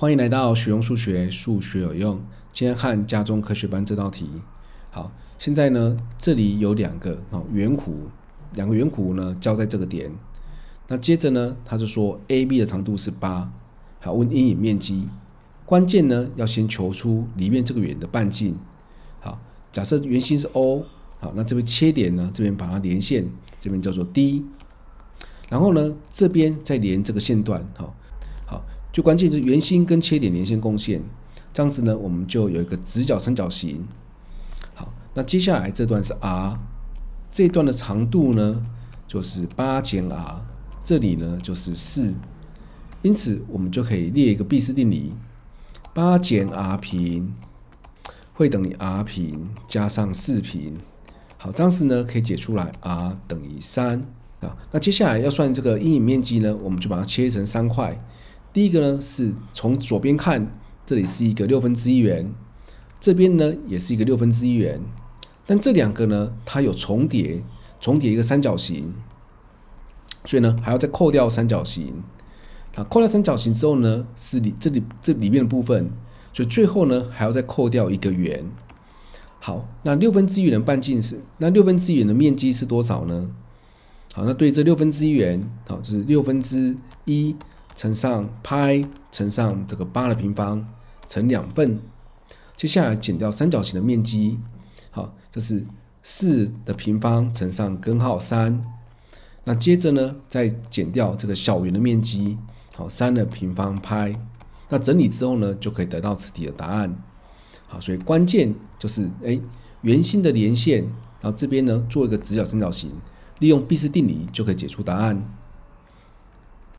欢迎来到学用数学，数学有用。今天看家中科学班这道题。好，现在呢，这里有两个哦圆弧，两个圆弧呢交在这个点。那接着呢，他就说 AB 的长度是八，好，问阴影面积。关键呢要先求出里面这个圆的半径。好，假设圆心是 O，好，那这边切点呢，这边把它连线，这边叫做 D。然后呢，这边再连这个线段，好。最关键是圆心跟切点连线共线，这样子呢，我们就有一个直角三角形。好，那接下来这段是 r，这段的长度呢就是八减 r，这里呢就是四，因此我们就可以列一个毕氏定理，八减 r 平会等于 r 平加上四平。好，这样子呢可以解出来 r 等于三啊。那接下来要算这个阴影面积呢，我们就把它切成三块。第一个呢，是从左边看，这里是一个六分之一圆，这边呢也是一个六分之一圆，但这两个呢，它有重叠，重叠一个三角形，所以呢还要再扣掉三角形。那扣掉三角形之后呢，是里这里这里面的部分，所以最后呢还要再扣掉一个圆。好，那六分之一圆的半径是，那六分之一圆的面积是多少呢？好，那对这六分之一圆，好就是六分之一。乘上派乘上这个八的平方乘两份，接下来减掉三角形的面积，好，这是四的平方乘上根号三，那接着呢再减掉这个小圆的面积，好，三的平方派，那整理之后呢就可以得到此题的答案，好，所以关键就是哎圆心的连线，然后这边呢做一个直角三角形，利用毕氏定理就可以解出答案。